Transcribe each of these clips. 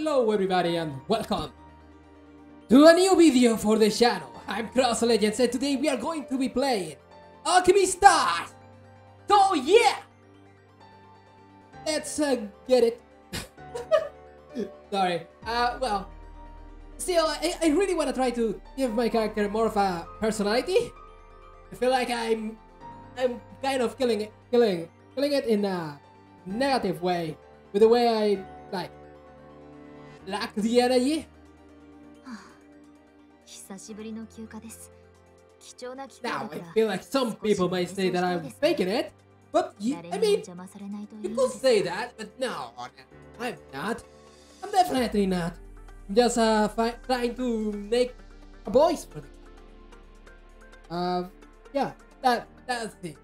Hello everybody and welcome to a new video for the channel. I'm Cross Legends and today we are going to be playing Alchemy Stars. So yeah, let's uh, get it. Sorry. Uh, well, still, I, I really want to try to give my character more of a personality. I feel like I'm, I'm kind of killing it, killing, killing it in a negative way with the way I like lack the energy. 久しぶりの休暇です。貴重な機会 Now だ I から feel like some people might say that I'm faking it, but you, 誰 I にも mean, 邪魔されないといい you ん could です。 say that, but no, I'm not. I'm definitely not. I'm just uh, fi- trying to make a voice for them. Uh, yeah, that that's it.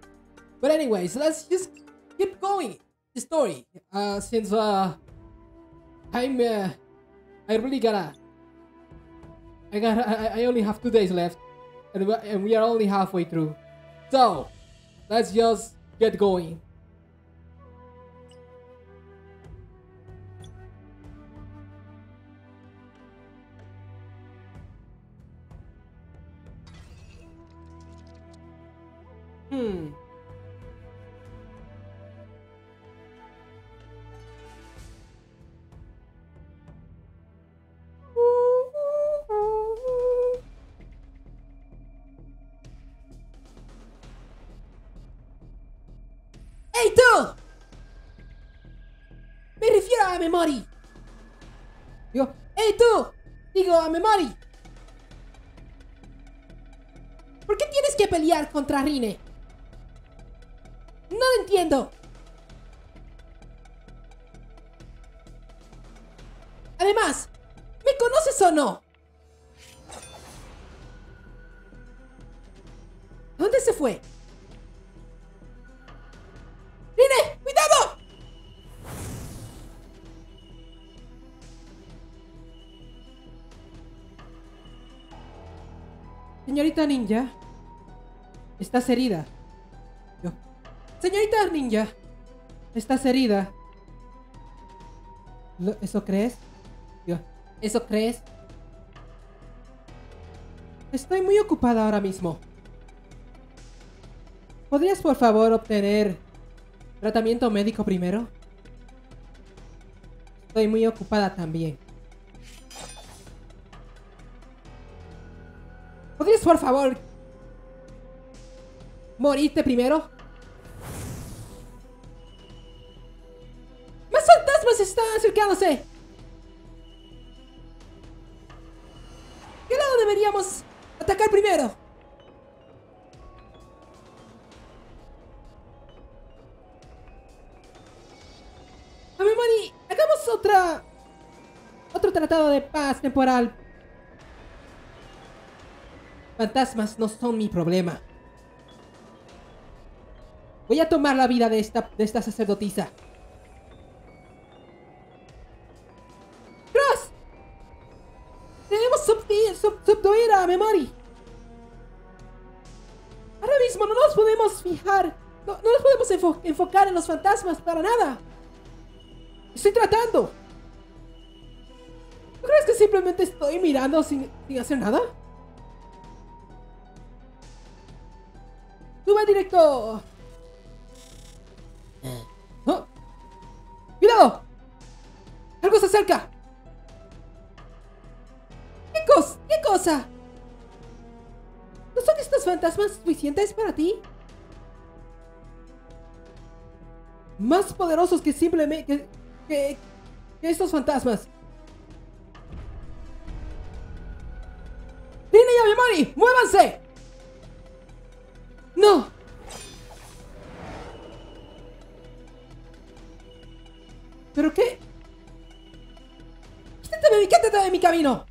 But anyways, let's just keep going the story. Uh, since uh, I'm uh, I really gotta. I got. I, I only have two days left, and we, and we are only halfway through. So, let's just get going. Hmm. ¡Hey tú! Me refiero a Memori. Digo, ¡Hey tú! Digo a Memori. ¿Por qué tienes que pelear contra Rine? No lo entiendo. Además, ¿me conoces o no? Señorita Ninja, estás herida. Yo. Señorita Ninja, estás herida. ¿Eso crees? Yo. ¿Eso crees? Estoy muy ocupada ahora mismo. ¿Podrías por favor obtener tratamiento médico primero? Estoy muy ocupada también. ¿Podrías por favor morirte primero? ¡Más fantasmas están acercándose! ¿Qué lado deberíamos atacar primero? A mi Mari, hagamos otra. Otro tratado de paz temporal. Fantasmas no son mi problema. Voy a tomar la vida de esta, de esta sacerdotisa. ¡Cross! Debemos subduir a Memori. Ahora mismo no nos podemos fijar. No, no nos podemos enfo- enfocar en los fantasmas para nada. Estoy tratando. ¿No crees que simplemente estoy mirando sin, sin hacer nada? Directo. ¡Oh! ¡Cuidado! ¡Algo se acerca! ¿Qué, cos ¿Qué cosa? ¿No son estos fantasmas suficientes para ti? Más poderosos que simplemente... Que, que, estos fantasmas. ¡Rina y Abimari! ¡Muévanse! ¡No! Camino!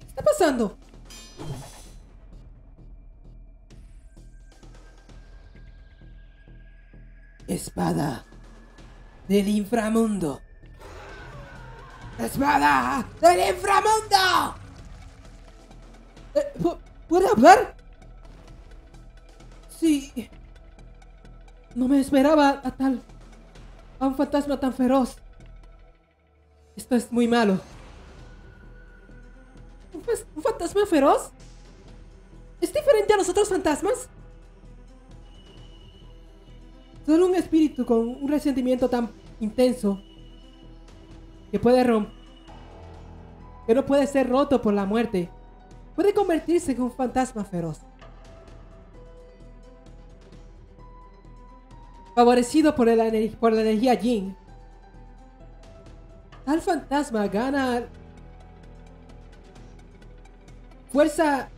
¿Qué está pasando? Espada del inframundo. ¡Espada del inframundo! Eh, ¿pu- ¿Puede hablar? Sí. No me esperaba a tal. a un fantasma tan feroz. Esto es muy malo. ¿Un, fantasma feroz? ¿Es diferente a los otros fantasmas? Solo un espíritu con un resentimiento tan intenso que puede romper, que no puede ser roto por la muerte, puede convertirse en un fantasma feroz. Favorecido por, el por la energía Yin, tal fantasma gana fuerza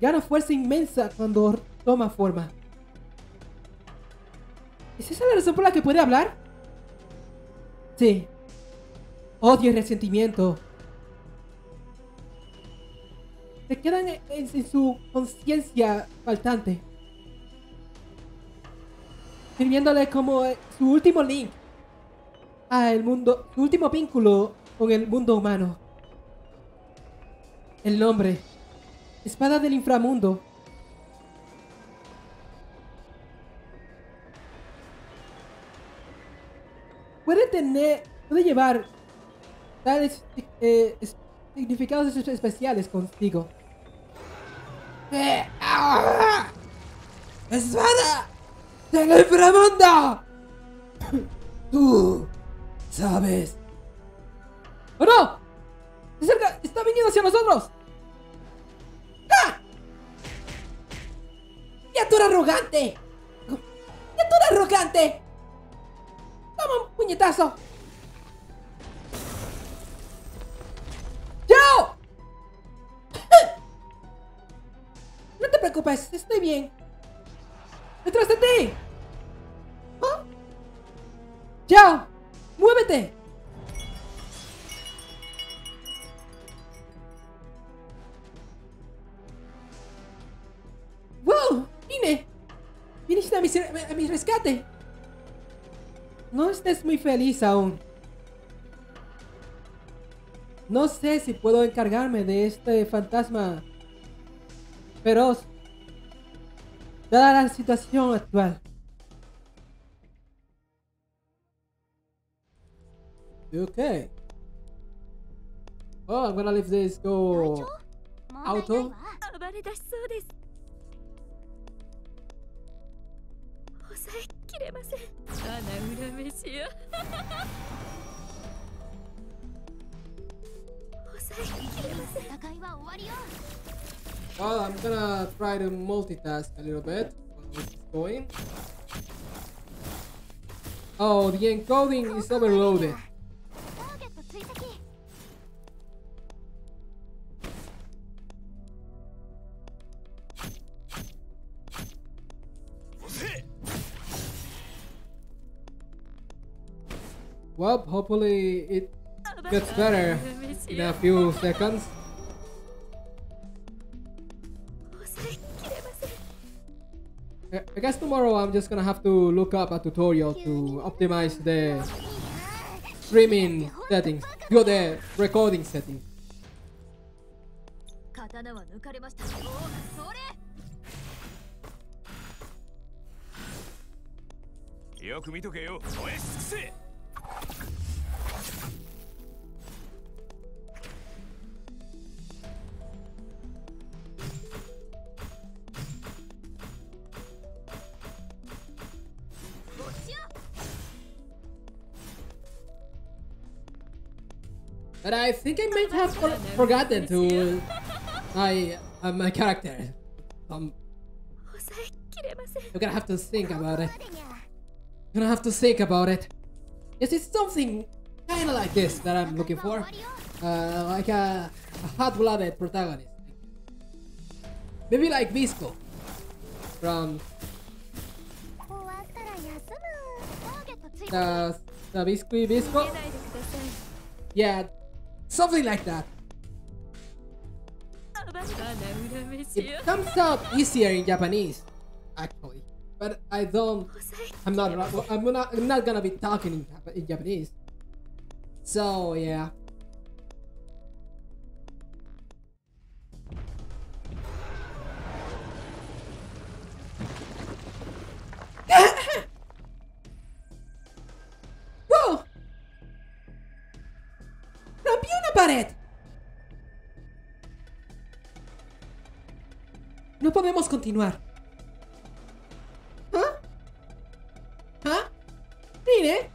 gana fuerza inmensa cuando toma forma. ¿Es esa la razón por la que puede hablar? Sí. Odio y resentimiento. Se quedan en, en- en su conciencia faltante. Sirviéndole como eh, su último link al mundo, su último vínculo con el mundo humano. El nombre. Espada del inframundo. Puede tener, puede llevar tales eh, significados es- especiales contigo. Eh, ¡ah! ¡Espada del inframundo! Tú sabes. ¡Oh no! ¡Se acerca! ¡Está viniendo hacia nosotros! ¡Ah! ¡Criatura arrogante! ¡Criatura arrogante! ¡Toma un puñetazo! ¡Yo! No te preocupes, estoy bien. ¡Detrás de ti! ¿Ah? ¡Chao! ¡Muévete! ¡Wow! ¡Vine! ¡Viniste a mi, a mi rescate! No estés muy feliz aún. No sé si puedo encargarme de este fantasma feroz. Dada la situación actual. Okay. Oh, I'm gonna leave this go. 問題ないわ暴れ出しそうです抑えきれません穴裏飯よ抑えきれません戦いは終わりよ Well, I'm gonna try to multitask a little bit while this is going. Oh, the encoding is overloaded. Well, hopefully it gets better in a few seconds. I guess tomorrow I'm just gonna have to look up a tutorial to optimize the streaming settings, do the uh, recording settings. But I think I might have for forgotten to I uh, my character. Um, We're gonna have to think about it. I'm gonna have to think about it. Yes, it's something kind of like this that I'm looking for, uh, like a, a hot-blooded protagonist. Maybe like Visco. from the, the Visco. Yeah, Something like that. It comes out easier in Japanese, actually. But I don't. I'm not. I'm not. I'm not gonna be talking in Japanese. So yeah. No podemos continuar. ¿Ah? ¿Ah? Mire.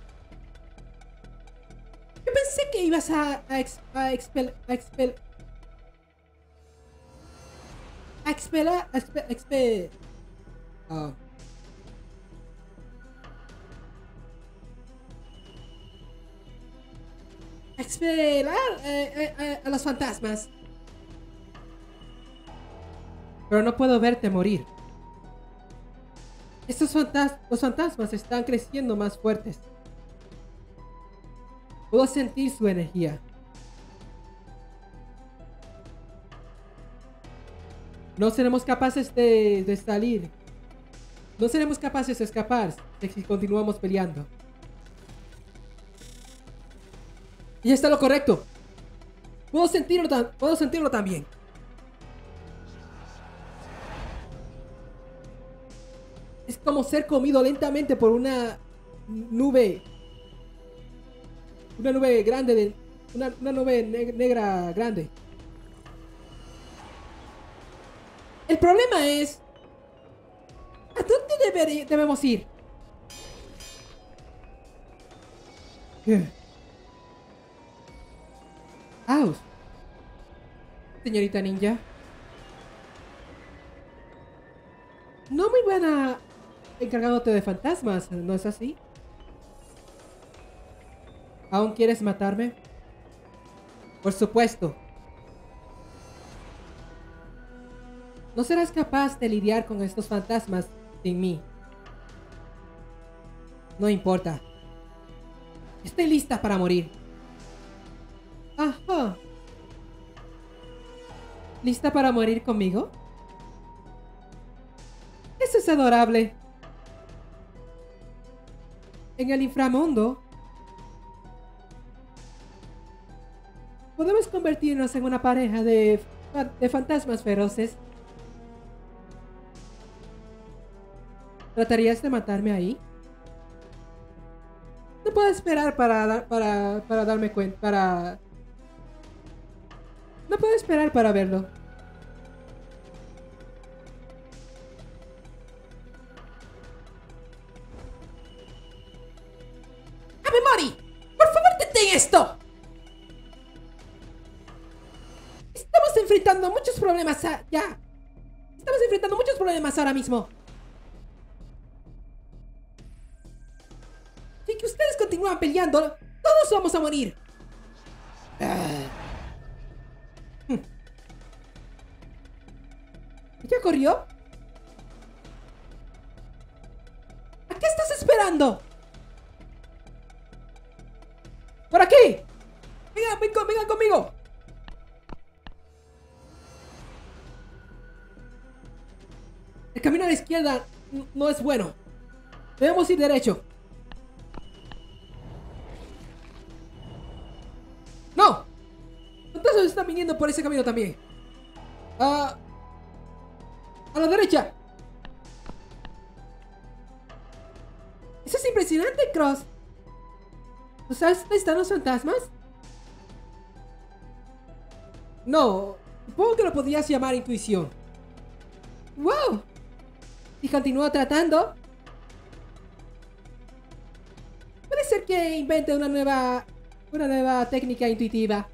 Yo pensé que ibas a, a, a expel... A expel... A expelar... A ah. A expelar eh, eh, eh, a los fantasmas. Pero no puedo verte morir. Estos fantas los fantasmas están creciendo más fuertes. Puedo sentir su energía. No seremos capaces de salir. No seremos capaces de escapar si continuamos peleando. Y está lo correcto. Puedo sentirlo, puedo sentirlo también. Es como ser comido lentamente por una nube. Una nube grande de. Una, nube neg- negra grande. El problema es. ¿A dónde debemos ir? Aus. Señorita ninja. No muy buena encargándote de fantasmas, ¿no es así? ¿Aún quieres matarme? Por supuesto. No serás capaz de lidiar con estos fantasmas sin mí. No importa. Estoy lista para morir. ¿Lista para morir conmigo? Eso es adorable. En el inframundo, podemos convertirnos en una pareja de, de fantasmas feroces. ¿Tratarías de matarme ahí? No puedo esperar para, para, para darme cuenta, para... No puedo esperar para verlo. ¡Ave Mori! ¡Por favor detén esto! Estamos enfrentando muchos problemas ya. Estamos enfrentando muchos problemas ahora mismo. Si que ustedes continúan peleando, todos vamos a morir. Ah. ¿Ya corrió? ¿A qué estás esperando? ¡Por aquí! ¡Venga, ven con- venga conmigo! El camino a la izquierda no es bueno. Debemos ir derecho. ¡No! Fantasmas están viniendo por ese camino también. A la derecha. Eso es impresionante, Cross. ¿Tú sabes están los fantasmas? No, supongo que lo podrías llamar intuición. ¡Wow! Y continúa tratando. Puede ser que invente una nueva. una nueva técnica intuitiva.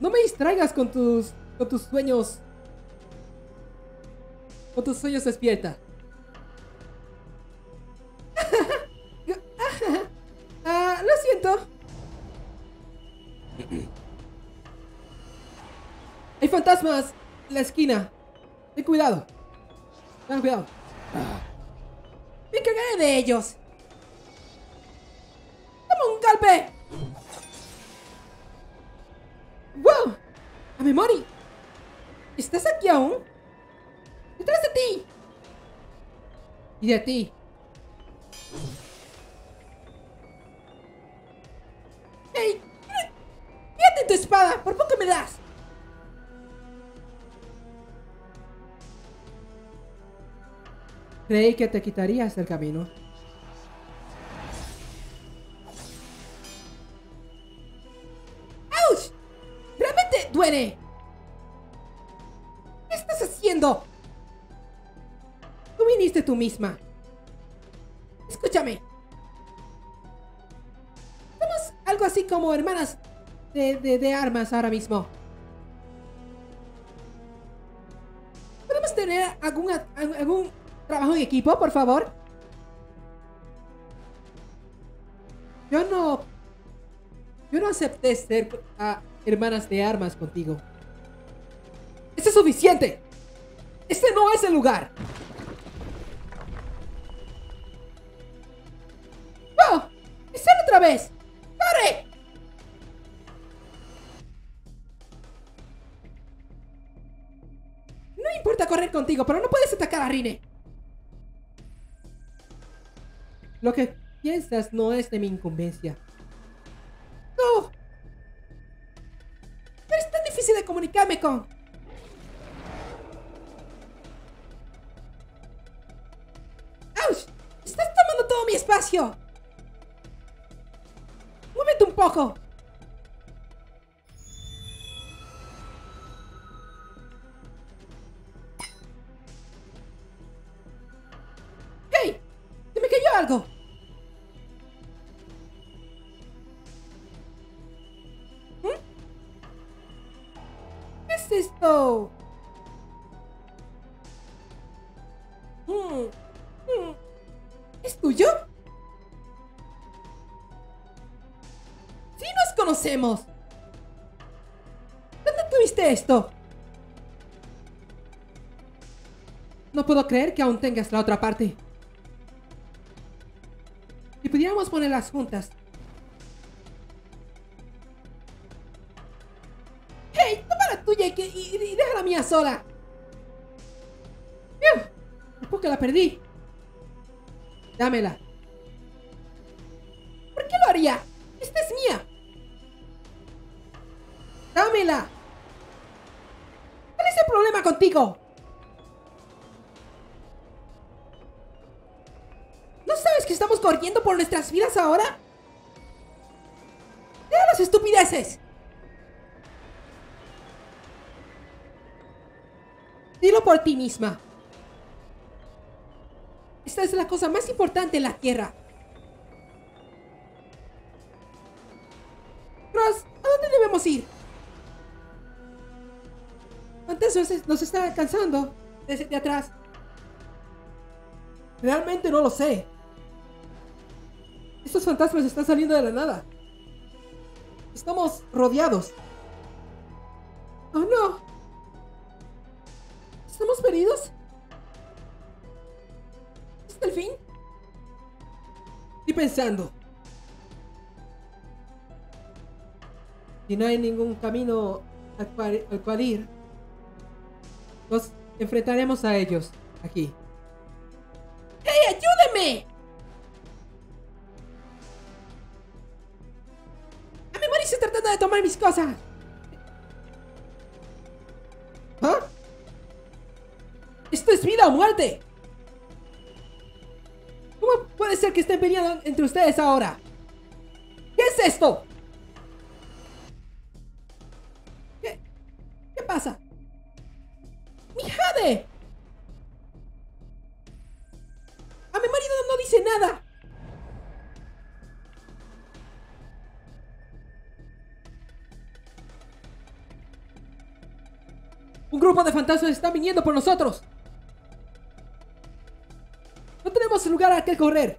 No me distraigas con tus. con tus sueños. Con tus sueños despierta. Ah, lo siento. Hay fantasmas en la esquina. Ten cuidado. Ten cuidado. Me cagaré de ellos. ¡Dame un golpe! ¡Wow! ¡A Memori! ¿Estás aquí aún? ¡Detrás de ti! Y de ti. ¡Ey! ¡Fíjate tu espada! ¡Por poco me das! Creí que te quitarías del camino. Misma. Escúchame. Somos algo así como hermanas de, armas ahora mismo. ¿Podemos tener algún, algún trabajo en equipo, por favor? Yo no... Yo no acepté ser ah, hermanas de armas contigo. ¡Eso es suficiente! ¡Este no es el lugar! Pero no puedes atacar a Rine. Lo que piensas no es de mi incumbencia. ¡No! Es tan difícil de comunicarme con. ¡Auch! ¡Estás tomando todo mi espacio! ¡Muévete un poco! Puedo creer que aún tengas la otra parte. Si pudiéramos ponerlas juntas. ¡Hey! Toma la tuya y, que- y- y deja la mía sola. ¿Por qué la perdí? Dámela. ¿Por qué lo haría? Esta es mía. Dámela. ¿Cuál es el problema contigo? Por nuestras vidas ahora? ¡Deja las estupideces! Dilo por ti misma. Esta es la cosa más importante en la Tierra. Ross, ¿a dónde debemos ir? Antes nos, está alcanzando desde de atrás. Realmente no lo sé. Estos fantasmas están saliendo de la nada. Estamos rodeados. Oh no. ¿Estamos perdidos? ¿Es el fin? Estoy pensando. Si no hay ningún camino al cual, al cual ir, nos enfrentaremos a ellos aquí. ¡Hey, ayúdeme! Tratando de tomar mis cosas! ¿Ah? ¡Esto es vida o muerte! ¿Cómo puede ser que estén peleando entre ustedes ahora? ¿Qué es esto? ¿Qué? ¿Qué pasa? ¡Mi Jade! ¡A mi marido no dice nada! Un grupo de fantasmas está viniendo por nosotros. No tenemos lugar a que correr.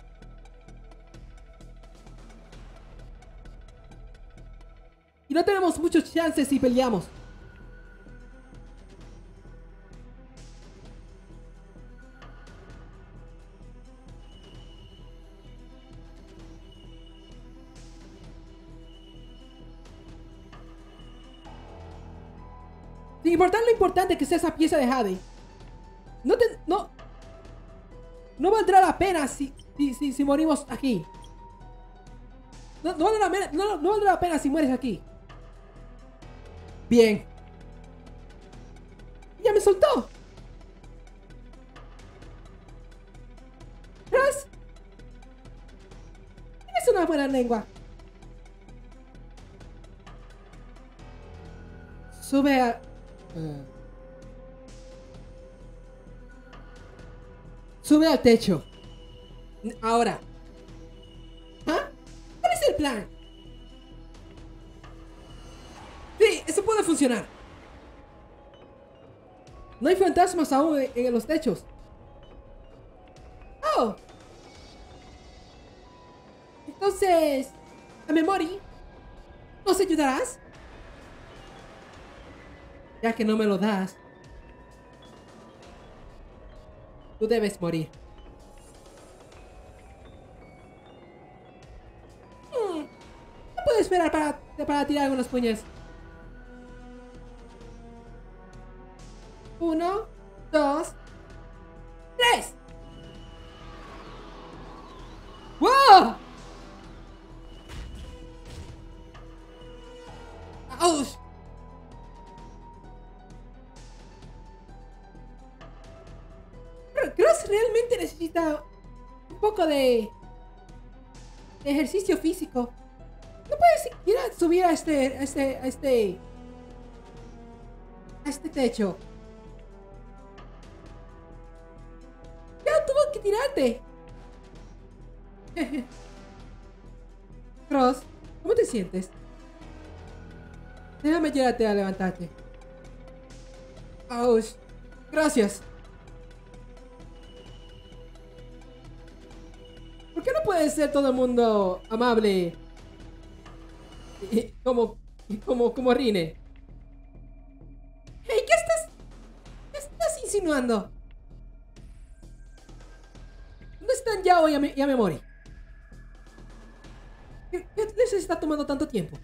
Y no tenemos muchos chances si peleamos. Importante que sea esa pieza de Jade. No te. No. No valdrá la pena si, si, morimos aquí. No, valdrá la pena, no valdrá la pena si mueres aquí. Bien. Ya me soltó. Ras. Tienes una buena lengua. sube a... eh, sube al techo. Ahora. ¿Ah? ¿Cuál es el plan? Sí, eso puede funcionar. No hay fantasmas aún en, en los techos. Oh. Entonces, a Memory, ¿nos ayudarás? Ya que no me lo das, tú debes morir. Hmm, No puedo esperar para, para tirar algunas puñas. Uno, de, ejercicio físico. No puede siquiera subir a este, a este, a este, a este techo. Ya tuvo que tirarte. Cross, ¿cómo te sientes? Déjame ayudarte a levantarte. Gracias. Ser todo el mundo amable? Como, como, como Rine. Hey, ¿qué estás, qué estás insinuando? ¿Dónde están Yao y Ame- y Amemori? ¿Qué, ¿Qué les está tomando tanto tiempo?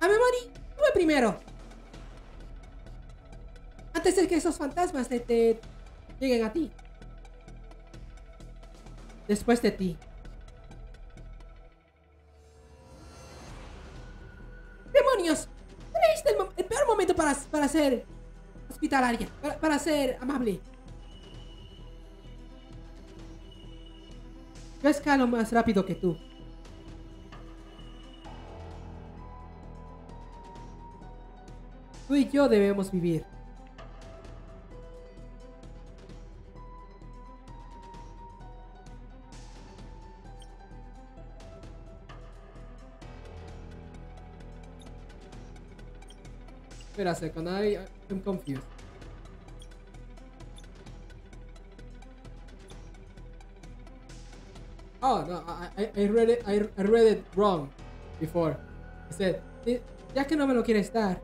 Amemori, sube primero. Antes de que esos fantasmas te, te lleguen a ti. Después de ti. ¡Demonios! Elegiste el, mo- el peor momento para, para ser hospitalaria, para, para ser amable. Yo escalo más rápido que tú. Tú y yo debemos vivir. Espera a second, I, I'm confused. Oh no, I, I, read it, I, I read it wrong before. I said, "Eh, ya que no me lo quieres dar,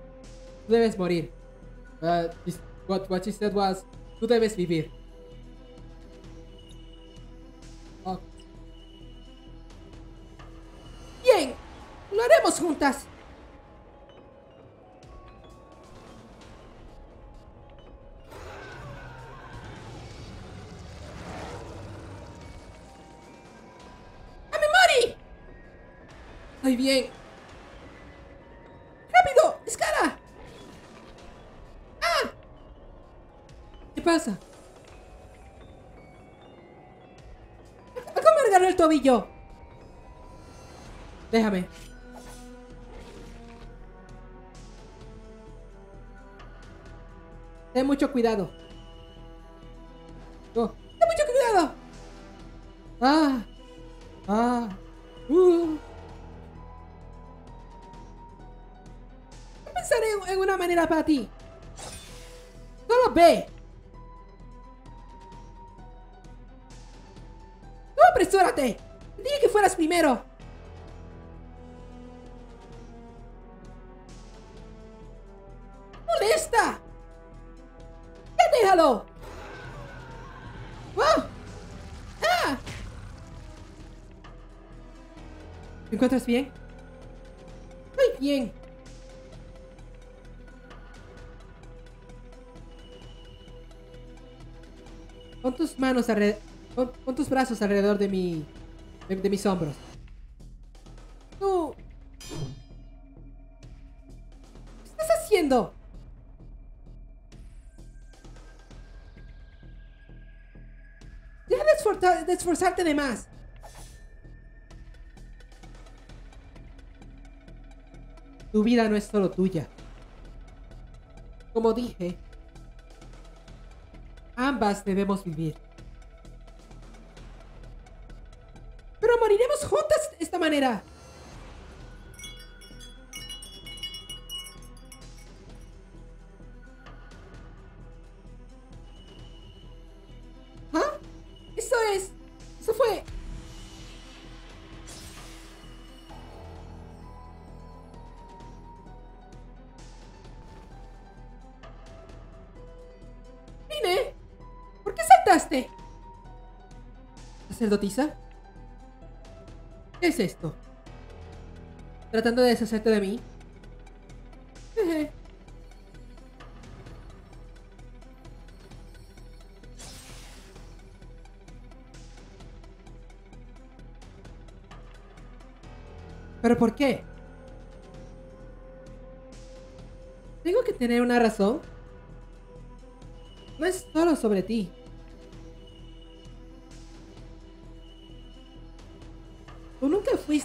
debes morir. But what, what she said was, tú debes vivir. Pasa? ¿Cómo me agarró el tobillo? Déjame. Ten mucho cuidado. Oh, ten mucho cuidado. Ah. Ah. Uh. Pensaré en, una manera para ti. Solo ve. Encuentras bien? Estoy bien. Pon tus manos alrededor. Pon, tus brazos alrededor de mi. de, mis hombros. Tú. ¿Qué estás haciendo? Deja de esforzarte de más. Tu vida no es solo tuya. Como dije, ambas debemos vivir. Pero moriremos juntas de esta manera. ¿Sacerdotisa? ¿Qué es esto? ¿Tratando de deshacerte de mí? Jeje. ¿Pero por qué? ¿Tengo que tener una razón? No es solo sobre ti.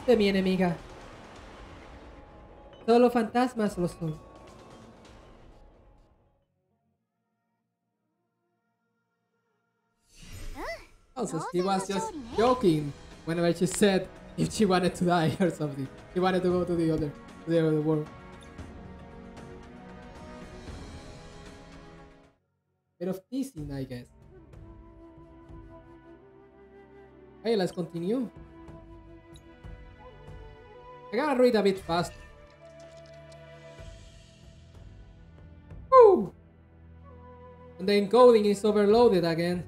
Fuiste mi enemiga. Solo fantasmas lo son. Oh, so she was just joking whenever she said if she wanted to die or something. She wanted to go to the other, to the other world. Bit of teasing, I guess. Hey, let's continue. I gotta read a bit fast. Woo! And the encoding is overloaded again.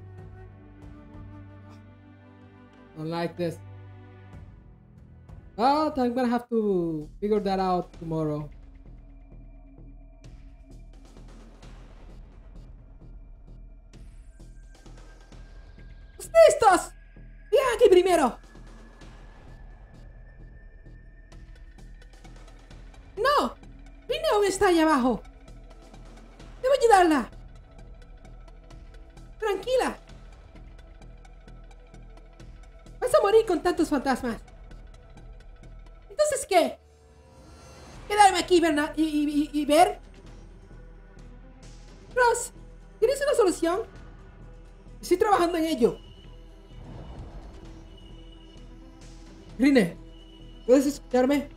Don't like this. But I'm gonna have to figure that out tomorrow. Está ahí abajo. Debo ayudarla. Tranquila. Vas a morir con tantos fantasmas. Entonces, ¿qué? ¿Quedarme aquí Berna- y, ver? Ross, ¿tienes una solución? Estoy trabajando en ello. Rine, ¿puedes escucharme?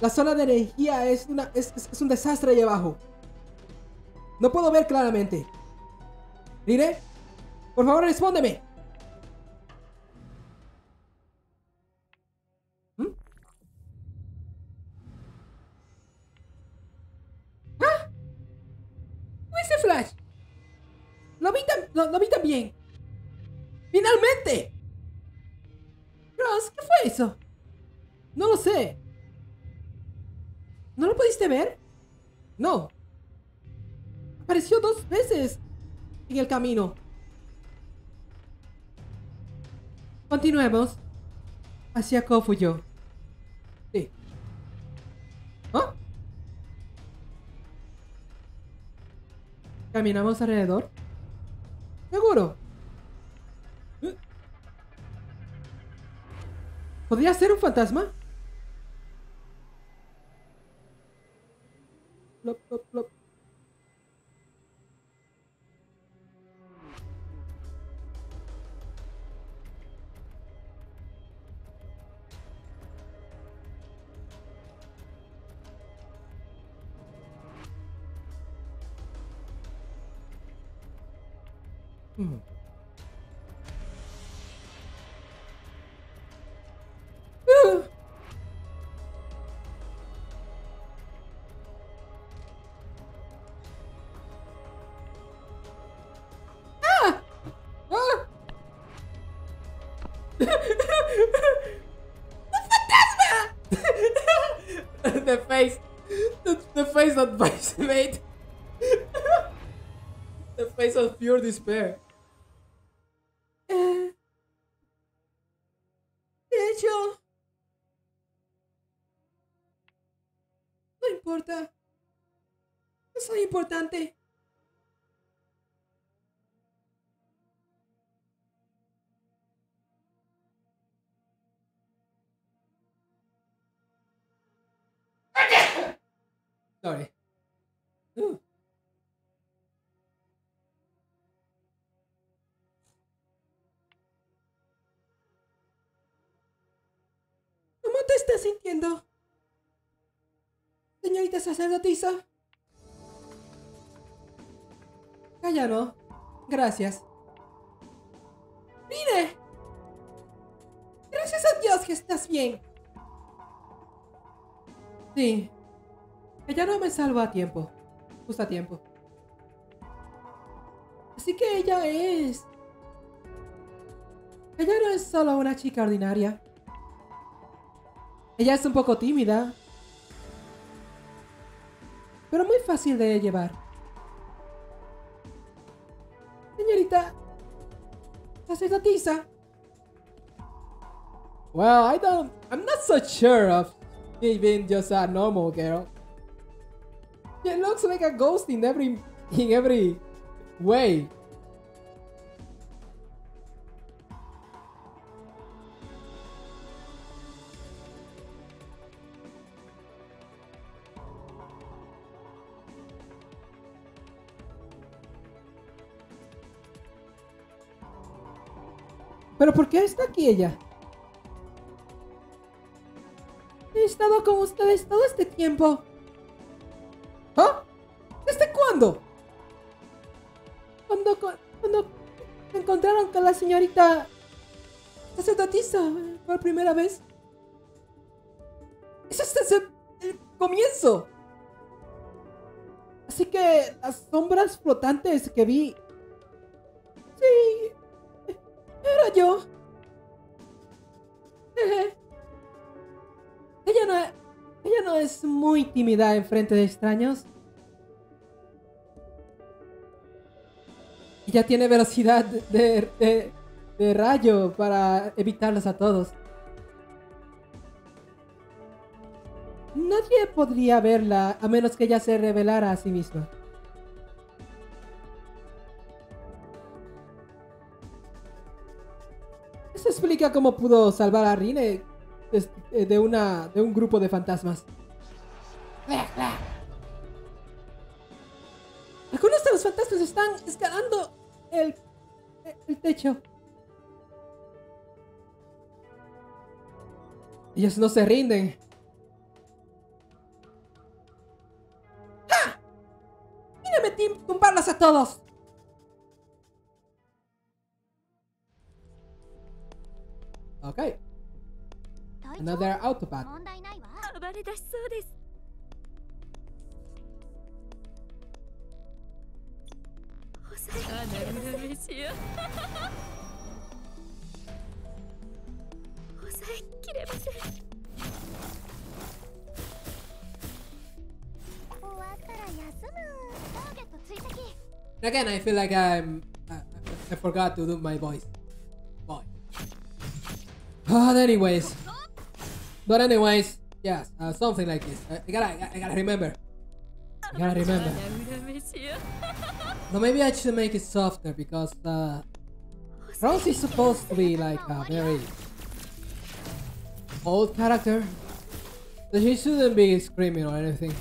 La zona de energía es, una, es, es- es un desastre ahí abajo. No puedo ver claramente. Rine, por favor respóndeme. ¿Mm? ¿Ah? ¡Ese flash! Lo vi, lo, lo vi también. ¡Finalmente! Ross, ¿qué fue eso? No lo sé. ¿No lo pudiste ver? No. Apareció dos veces en el camino. Continuemos hacia Kofuyo. Sí. ¿Ah? ¿Caminamos alrededor? ¿Seguro? ¿Eh? ¿Podría ser un fantasma? The face, the, the face that Vice made. the face of pure despair. Eh, De hecho, no importa. No soy importante. Sorry. Uh. ¿Cómo te estás sintiendo? Señorita sacerdotisa. Calla, no. Gracias. ¡Mire! Gracias a Dios que estás bien. Sí. Ella no me salva a tiempo. Justo a tiempo. Así que ella es... Ella no es solo una chica ordinaria. Ella es un poco tímida. Pero muy fácil de llevar. Señorita... Sacerdotisa. Well, I don't... I'm not so sure of being just a normal girl. She looks like a ghost in every... in every way. ¿Pero por qué está aquí ella? He estado con ustedes todo este tiempo. Cuando, cuando encontraron con la señorita sacerdotisa por primera vez. Eso es desde el comienzo. Así que las sombras flotantes que vi... Sí, era yo. Ella no, ella no es muy tímida en frente de extraños. Ella tiene velocidad de, de, rayo para evitarlos a todos. Nadie podría verla a menos que ella se revelara a sí misma. Eso explica cómo pudo salvar a Rine de, de un grupo de fantasmas. Algunos de los fantasmas están escalando el, el techo. Ellos no se rinden. ¡Ja! ¡Mírame! ¡Tumbarlas a todos! Okay. Another autopath. Again, I feel like I'm. I, I forgot to do my voice. Boy. But anyways. But anyways, yes, uh, something like this. I, I gotta, I, I gotta remember. I gotta remember. No, maybe I should make it softer because uh, Rose is supposed to be like a very old character. So she shouldn't be screaming or anything.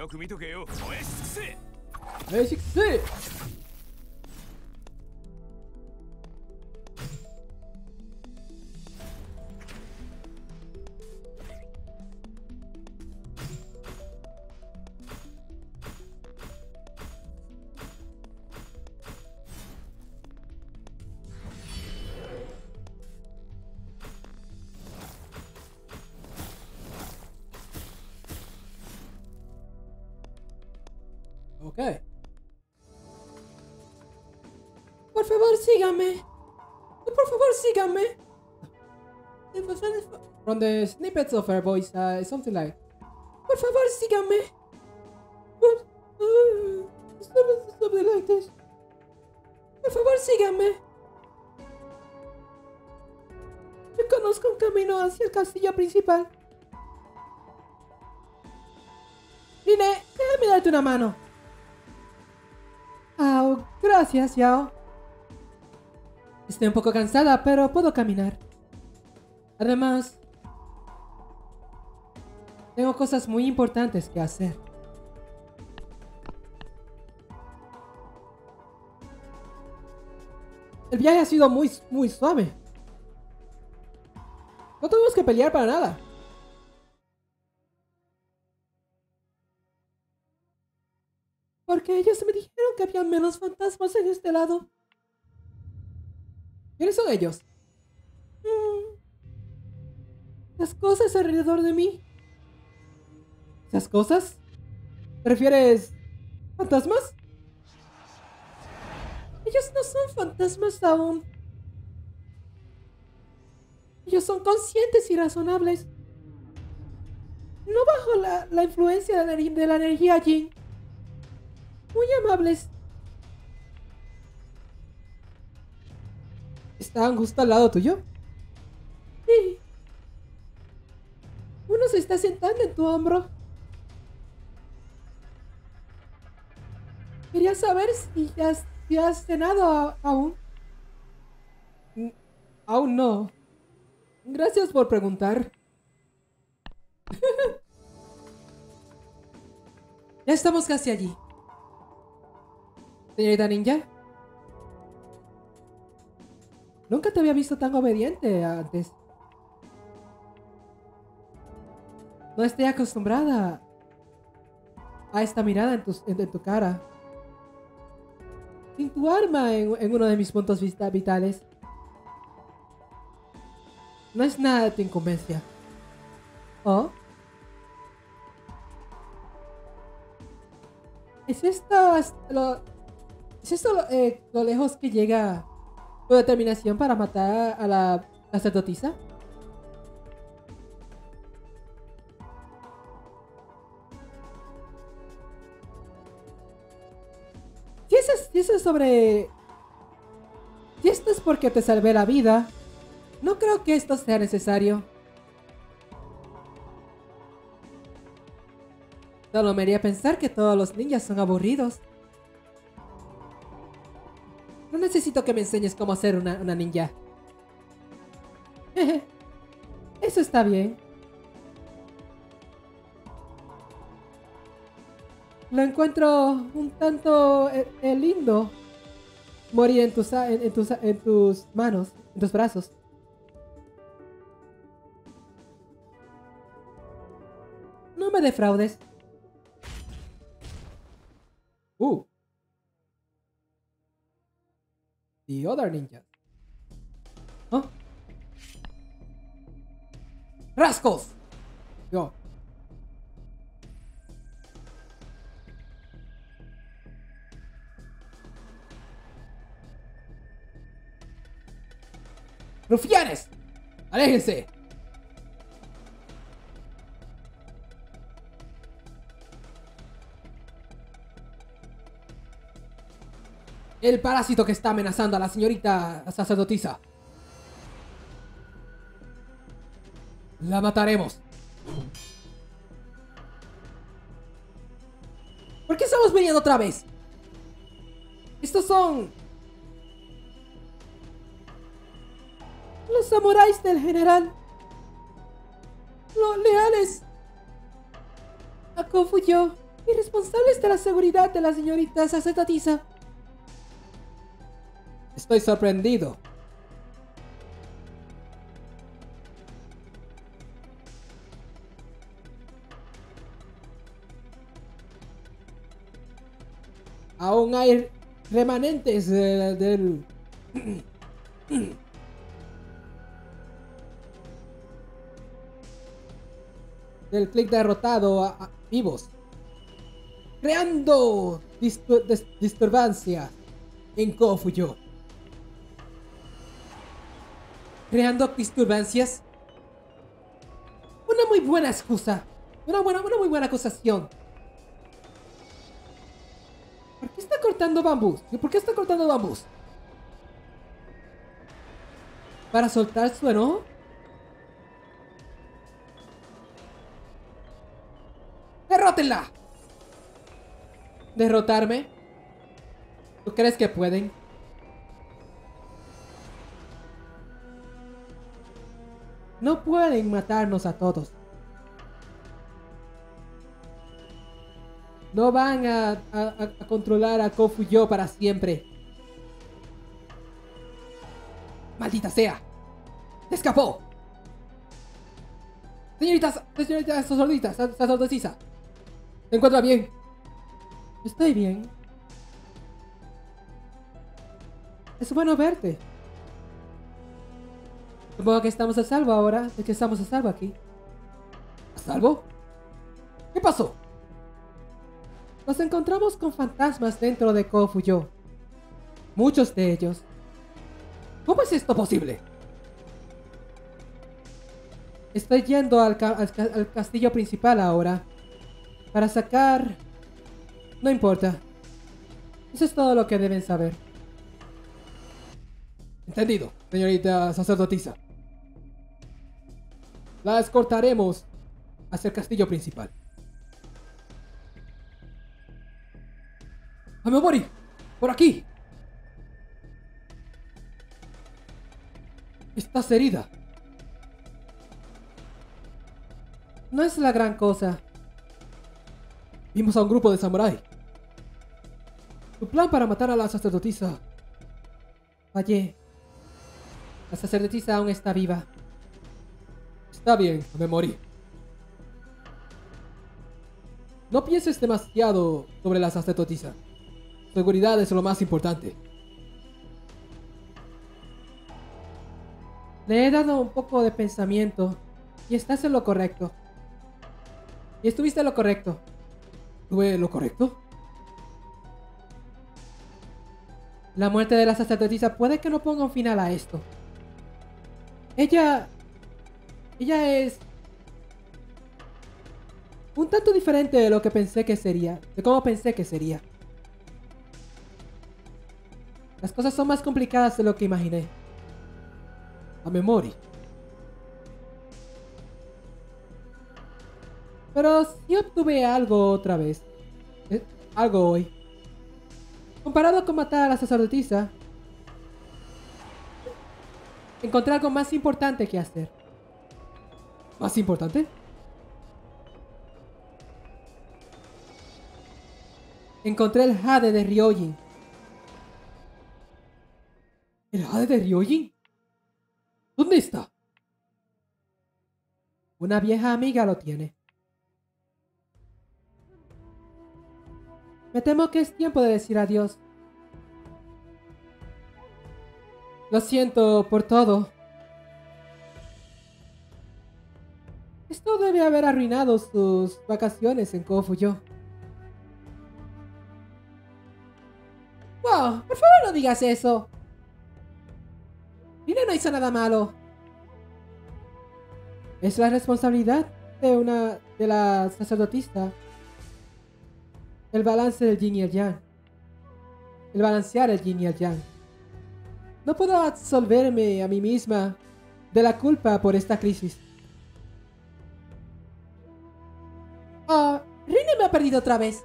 よく見とけよ。燃し尽くせ燃尽くせ the snippets of her voice, uh, something like, Por favor, síganme. Por- something- like this. Por favor, síganme. Yo conozco un camino hacia el castillo principal. Ine, déjame darte una mano. Oh, gracias, Yao. Estoy un poco cansada, pero puedo caminar. Además, cosas muy importantes que hacer. El viaje ha sido muy, muy suave. No tuvimos que pelear para nada. Porque ellos me dijeron que había menos fantasmas en este lado. ¿Quiénes son ellos? Mm. Las cosas alrededor de mí. ¿Esas cosas? ¿Te refieres fantasmas? Ellos no son fantasmas aún. Ellos son conscientes y razonables. No bajo la, la influencia de la, de la energía Jin. Muy amables. ¿Están justo al lado tuyo? Sí. Uno se está sentando en tu hombro. Quería saber si has, cenado aún. Mm, Aún no. Gracias por preguntar. ya estamos casi allí. Señorita Ninja. Nunca te había visto tan obediente antes. No estoy acostumbrada a esta mirada en, en tu cara. Sin tu arma en, uno de mis puntos vitales. No es nada de tu incumbencia. ¿Oh? ¿Es esto lo, ¿Es esto lo, eh, lo lejos que llega tu determinación para matar a la sacerdotisa? Sobre... Si esto es porque te salvé la vida, no creo que esto sea necesario. Solo me haría pensar que todos los ninjas son aburridos. No necesito que me enseñes cómo ser una, una ninja. Eso está bien. Lo encuentro un tanto eh, eh, lindo morir en tus, en, en tus, en tus manos, en tus brazos. No me defraudes. Uh. The other ninja. Huh? Rascals! ¡Rufianes! ¡Aléjense! El parásito que está amenazando a la señorita sacerdotisa. La mataremos. ¿Por qué estamos viniendo otra vez? Estos son... samuráis del general. Los leales. A Kofuyo. Y responsables de la seguridad de la señorita sacerdotisa. Estoy sorprendido. Aún hay remanentes del... del click derrotado a- vivos. Creando distu- dis- disturbancia en Kofuyo. Creando disturbancias. Una muy buena excusa. Una, buena, una muy buena acusación. ¿Por qué está cortando bambús? ¿Y ¿Por qué está cortando bambús? ¿Para soltar su enojo? ¡Derrótenla! derrotarme? ¿Tú crees que pueden? No pueden matarnos a todos. No van a, controlar a Kofu yo para siempre. ¡Maldita sea! ¡Se escapó! Señorita, señorita sacerdotisa, sa- sacerdotisa. ¿Se encuentra bien? Estoy bien. Es bueno verte. Supongo que estamos a salvo ahora. ¿De que estamos a salvo aquí? ¿A salvo? ¿Qué pasó? Nos encontramos con fantasmas dentro de Kofuyo. Muchos de ellos. ¿Cómo es esto posible? Estoy yendo al castillo principal ahora. Para sacar... No importa. Eso es todo lo que deben saber. Entendido, señorita sacerdotisa. La escortaremos hacia el castillo principal. ¡Amemori! ¡Por aquí! Estás herida. No es la gran cosa. Vimos a un grupo de samurái. Tu plan para matar a la sacerdotisa. Fallé. La sacerdotisa aún está viva. Está bien, me morí. No pienses demasiado sobre la sacerdotisa. Seguridad es lo más importante. Le he dado un poco de pensamiento y estás en lo correcto. Y estuviste en lo correcto. ¿Tuve lo correcto? La muerte de la sacerdotisa puede que no ponga un final a esto. Ella... Ella es... Un tanto diferente de lo que pensé que sería. De cómo pensé que sería. Las cosas son más complicadas de lo que imaginé. A memoria. Pero sí obtuve algo otra vez. Eh, algo hoy. Comparado con matar a la sacerdotisa, encontré algo más importante que hacer. ¿Más importante? Encontré el jade de Ryojin. ¿El jade de Ryojin? ¿Dónde está? Una vieja amiga lo tiene. Me temo que es tiempo de decir adiós. Lo siento por todo. Esto debe haber arruinado sus vacaciones en Kofuyo. Wow, por favor no digas eso. Rina no hizo nada malo. Es la responsabilidad de una de la sacerdotista el balance del yin y el yang. El balancear el yin y el yang. No puedo absolverme a mí misma de la culpa por esta crisis. Ah, Rina me ha perdido otra vez.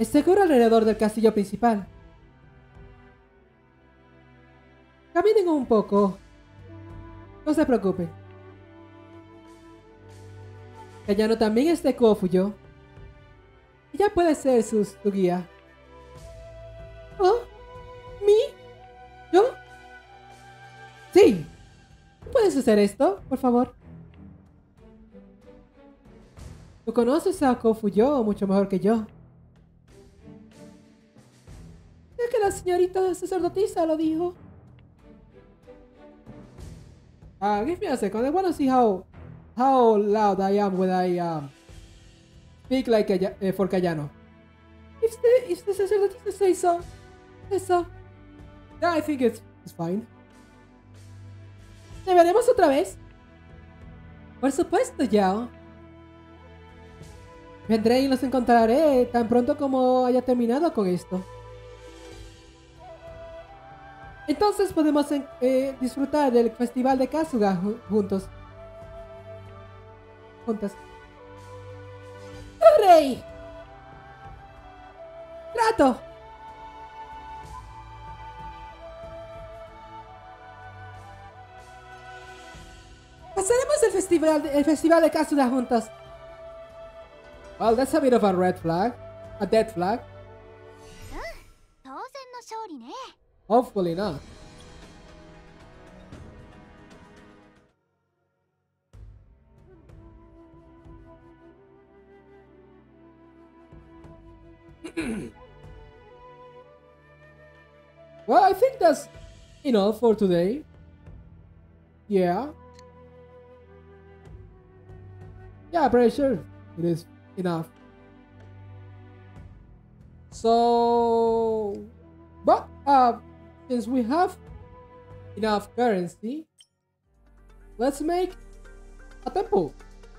Seguro alrededor del castillo principal. Caminen un poco. No se preocupen. Kayano también es de Kofuyo. Ella puede ser su, su guía. ¿Oh? ¿Mi? ¿Yo? Sí. ¿Puedes hacer esto, por favor? Tú conoces a Kofuyo mucho mejor que yo. Ya que la señorita sacerdotisa lo dijo. Ah, give me a second. I want to see how how loud I am when I um, speak like a, uh, for Cayano. If the if the say so, so. I think it's, it's fine. ¿Te veremos otra vez? Por supuesto, Yao. Vendré y los encontraré tan pronto como haya terminado con esto. Entonces podemos eh, disfrutar del festival de Kasuga ju- juntos. ¡Rey! ¡Trato! Pasaremos el festival, el festival de juntos. Well, that's a bit of a red flag. A dead flag. Ah, Hopefully not. well, I think that's enough for today. Yeah. Yeah, pretty sure it is enough. So, but uh, since we have enough currency, let's make a temple.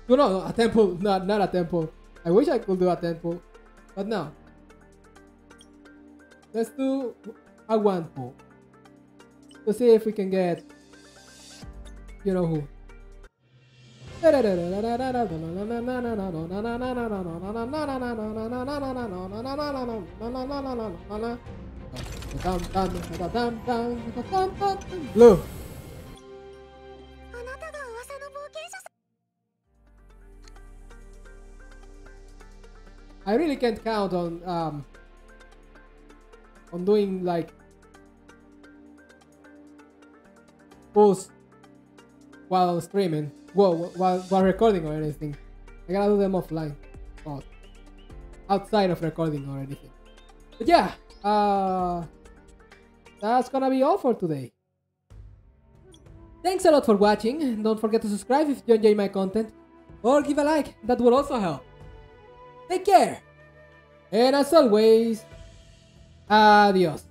No, no, no, a temple, not not a temple. I wish I could do a temple, but no. Let's do a one pull. To see if we can get you know who. Blue. I really can't count on um, on doing like posts while streaming, well, while while recording or anything. I gotta do them offline, or outside of recording or anything. But yeah, uh, that's gonna be all for today. Thanks a lot for watching. Don't forget to subscribe if you enjoy my content, or give a like. That will also help. Take care. And as always, adios.